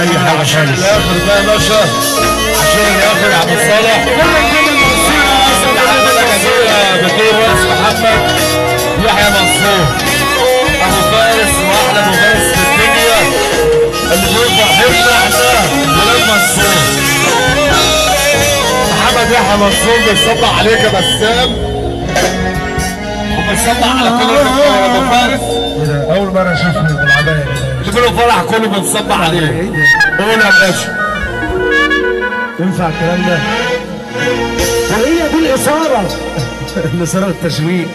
اي حاجة خالص الآخر بقى يا باشا عشان الآخر يا عم صالح بدور راس محمد يحيى منصور. ابو واحلى في الدنيا اللي منصور محمد يحيى منصور بيصبح عليك يا بسام. وبيصبح على كل أبو فارس. أول مرة اشوفه بالعبايه اللي بيقولوا فرح كله بنصبح عليه. قول يا باشا ينفع الكلام ده؟ وهي دي الاثاره الاثاره والتشويق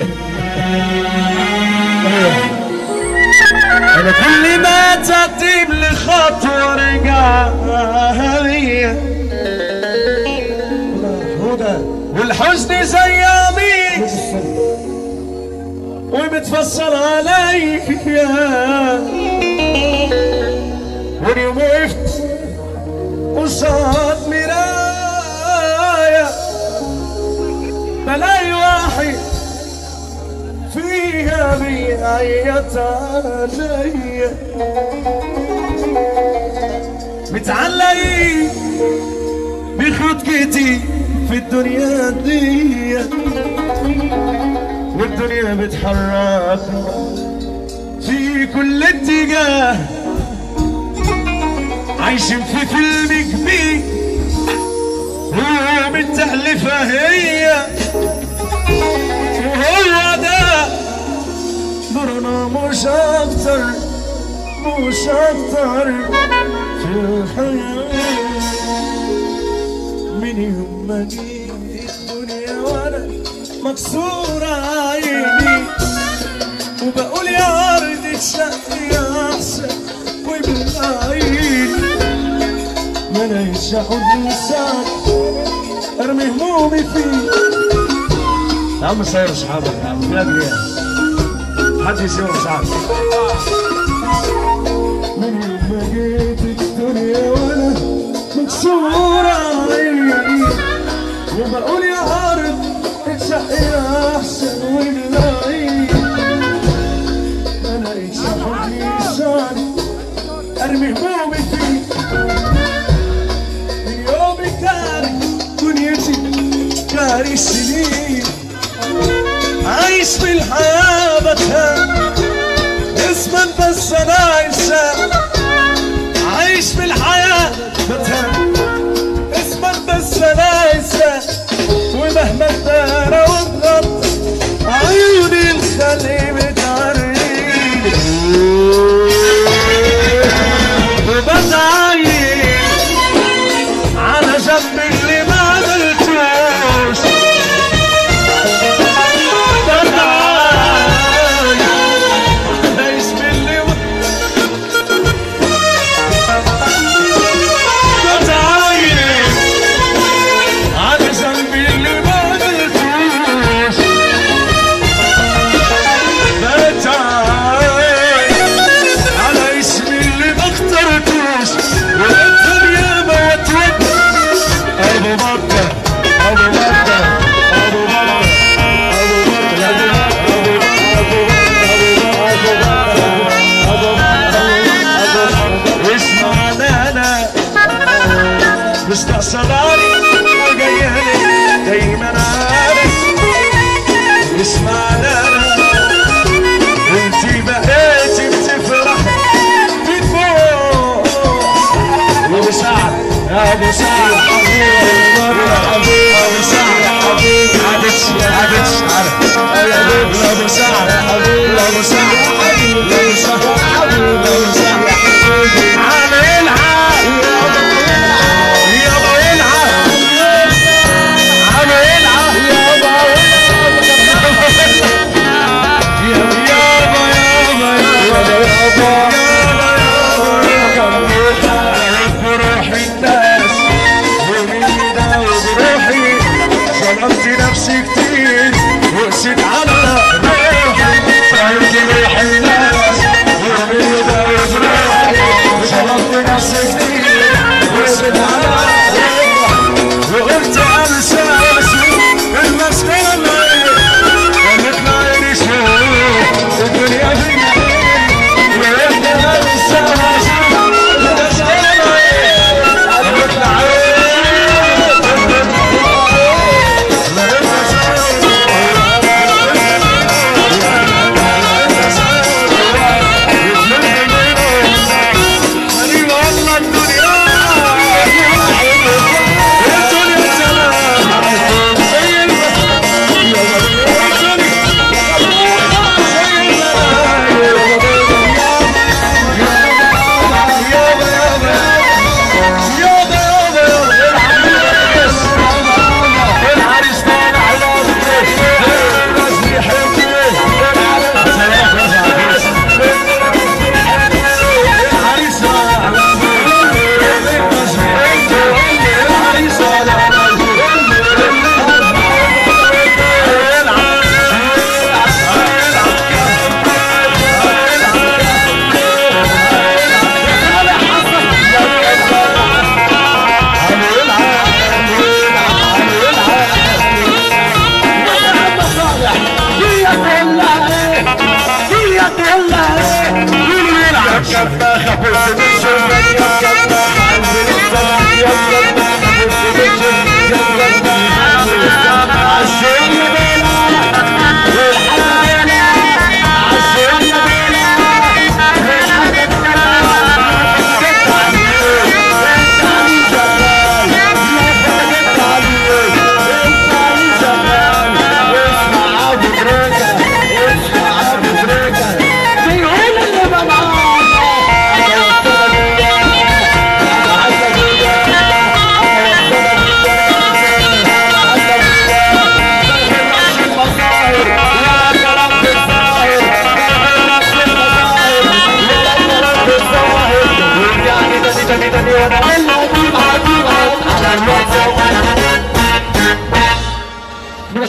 أنا كل ما تطيب لخطوه رجع هريه والحزن زي قميص ومتفصل عليا واليوم وقفت قصاد مراية بلاقي واحد فيها بيعيط عليا. متعلقين بخيوط كتير في الدنيا دي. والدنيا بتحرك في كل اتجاه. عايشين في فيلم كبير هو متألفة هي. وهو ده. دورنا مش أكتر مش أكتر في الحياة. من يوم ما جيت الدنيا وأنا مكسورة. أرض الشق أحسن وبالعين ما ليش أعود لسان أرمي همومي فيه يا عم سير اصحابك يا عم بلاد ليه حد يسير اصحابك من يوم ما جيت الدنيا وأنا مكسورة عيني وبقول كاري سنين. عايش في الحياة بتهان اسما بس أنا انسان عايش في بتهان اسما بس أنا انسان ومهما مستقصداني وجايلي دايما عارف. اسمع أنا انتي بقيتي بتفرح. بتفوق أبو سعد يا أبو سعد.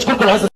desculpa.